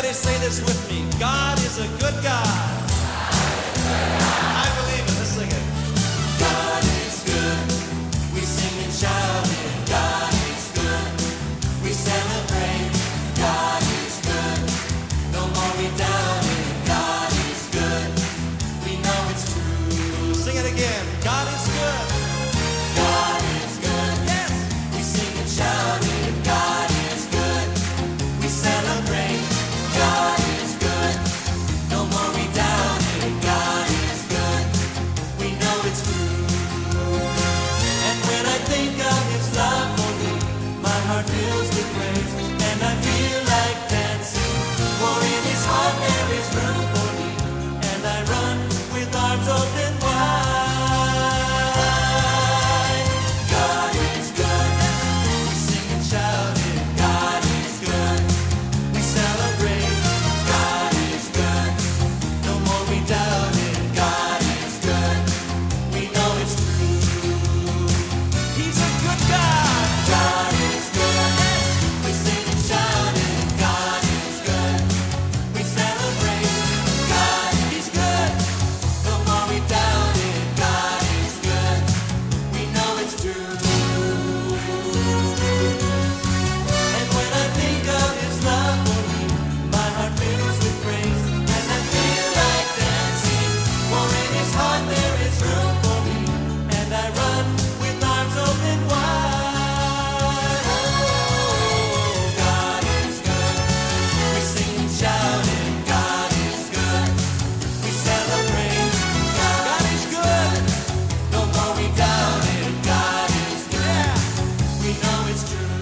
Everybody say this with me. God is a good God. I believe in this again. God is good. We sing and shout it. God is good. We celebrate. God is good. No more we doubt it. God is good. We know it's true. Sing it again. God is good. God it's true.